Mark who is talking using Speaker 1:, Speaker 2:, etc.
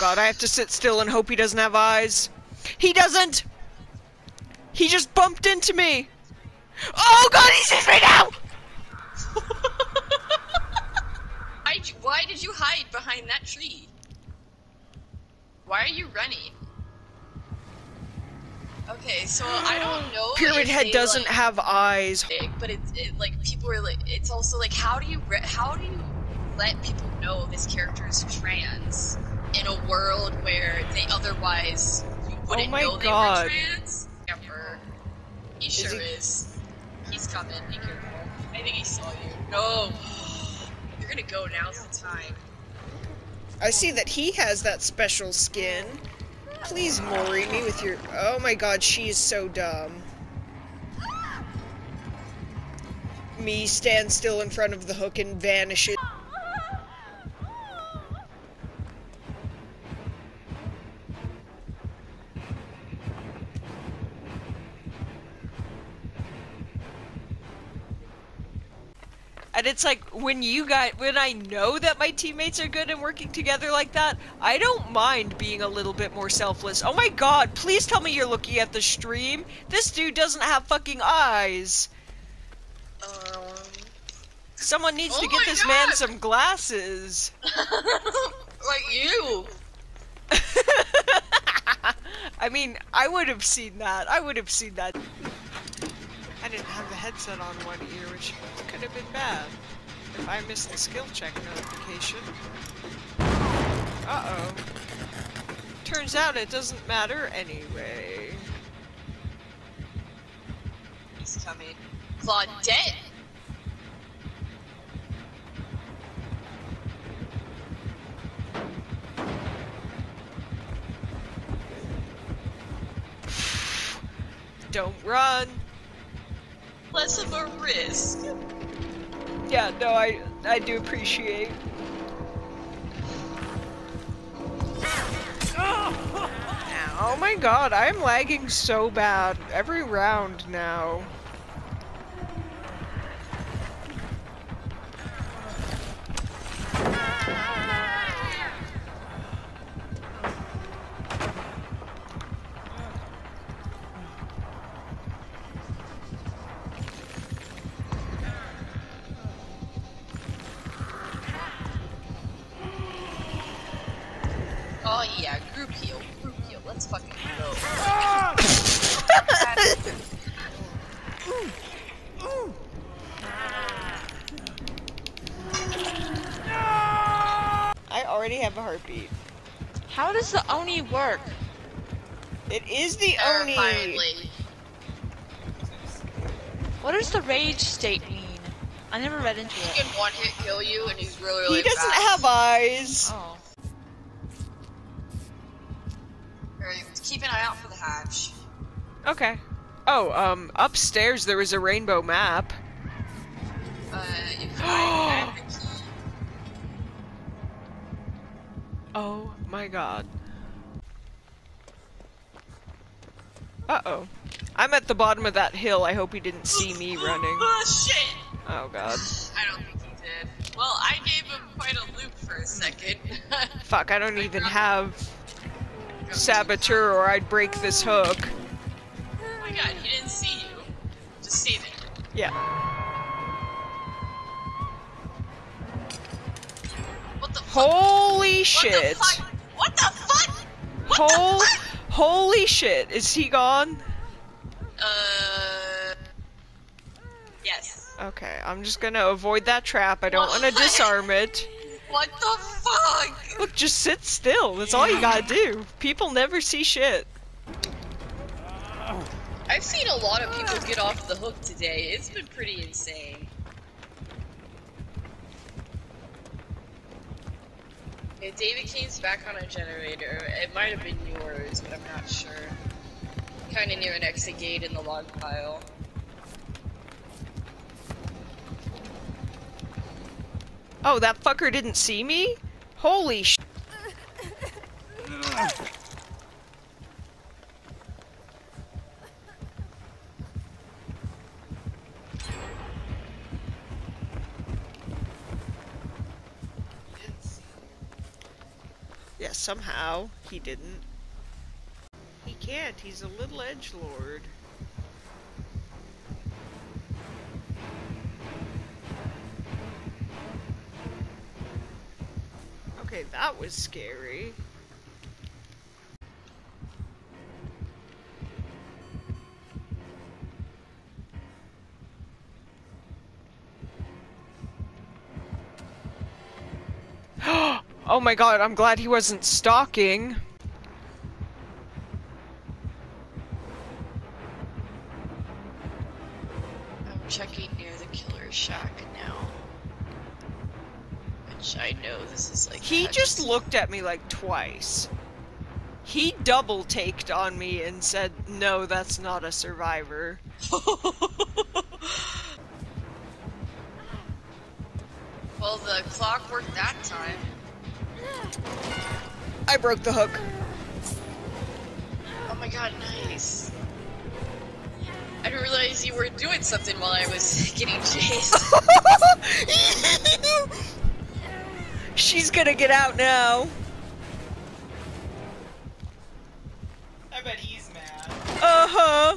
Speaker 1: god, I have to sit still and hope he doesn't have eyes. He doesn't! He just bumped into me! Oh god, he sees me now!
Speaker 2: I, why did you hide behind that tree? Why are you running? Okay, so I don't know.
Speaker 1: Pyramid Head
Speaker 2: they,
Speaker 1: doesn't
Speaker 2: like,
Speaker 1: have eyes.
Speaker 2: but it's it, like people are like. It's also like how do you re- how do you let people know this character is trans world where they otherwise you wouldn't
Speaker 1: Oh my
Speaker 2: know
Speaker 1: God.
Speaker 2: they were trans? Ever. He sure
Speaker 1: he-
Speaker 2: is. He's coming. Be careful. I think he saw you. No. You're gonna go. Now's the time.
Speaker 1: I see that he has that special skin. Please Mori me with your- Oh my god, she is so dumb. Me stand still in front of the hook and vanishes. And it's like when you guys, when I know that my teammates are good and working together like that, I don't mind being a little bit more selfless. Oh my god, please tell me you're looking at the stream. This dude doesn't have fucking eyes.
Speaker 2: Um.
Speaker 1: Someone needs
Speaker 2: Oh
Speaker 1: to get this man some glasses.
Speaker 2: like you.
Speaker 1: I mean, I would have seen that. I would have seen that. I didn't have the headset on one ear, which could have been bad. If I missed the skill check notification. Uh-oh. Turns out it doesn't matter anyway.
Speaker 2: He's coming. Claudette.
Speaker 1: Don't run.
Speaker 2: Less of a risk.
Speaker 1: Yeah, no, I I do appreciate. Oh my god, I'm lagging so bad every round now.
Speaker 2: Oh yeah, group heal, group heal. Let's fucking go.
Speaker 1: I already have a heartbeat.
Speaker 3: How does the Oni work?
Speaker 1: It is the Oni.
Speaker 3: What does the rage state mean? I never read into it.
Speaker 2: He
Speaker 3: it.
Speaker 2: can one hit kill you, and he's really, really
Speaker 1: He doesn't
Speaker 2: fast.
Speaker 1: have eyes.
Speaker 3: Oh.
Speaker 2: Keep an eye out for the hatch.
Speaker 1: Okay. Oh, um, upstairs there is a rainbow map.
Speaker 2: Uh, you I have the key.
Speaker 1: Oh my god. Uh-oh. I'm at the bottom of that hill. I hope he didn't see me running.
Speaker 2: Oh shit!
Speaker 1: Oh god.
Speaker 2: I don't think he did. Well, I gave him quite a loop for a second.
Speaker 1: Fuck, I don't even have saboteur or I'd break this hook.
Speaker 2: Oh my god, he didn't see you. Just stay there.
Speaker 1: Yeah.
Speaker 2: What the fuck?
Speaker 1: Holy
Speaker 2: What
Speaker 1: shit.
Speaker 2: the fuck? What the fuck? What
Speaker 1: Hol
Speaker 2: the fuck?
Speaker 1: holy shit. Is he gone?
Speaker 2: Uh. Yes.
Speaker 1: Okay, I'm just gonna avoid that trap. I don't want to disarm it.
Speaker 2: What the?
Speaker 1: Look, just sit still. That's all you gotta do. People never see shit.
Speaker 2: I've seen a lot of people get off the hook today. It's been pretty insane. Yeah, David Kane's back on a generator. It might have been yours, but I'm not sure. Kinda near an exit gate in the log pile.
Speaker 1: Oh, that fucker didn't see me? Holy sh- Yeah, somehow he didn't. He can't. He's a little edge lord. Okay, that was scary. oh my god, I'm glad he wasn't stalking.
Speaker 2: I'm checking near the killer shack now. Which I know this is like.
Speaker 1: He just looked at me like twice. He double taked on me and said, No, that's not a survivor.
Speaker 2: well, the clock worked that time.
Speaker 1: I broke the hook.
Speaker 2: Oh my god, nice. I didn't realize you were doing something while I was getting chased.
Speaker 1: gonna get out now.
Speaker 4: I bet he's mad.
Speaker 1: Uh huh.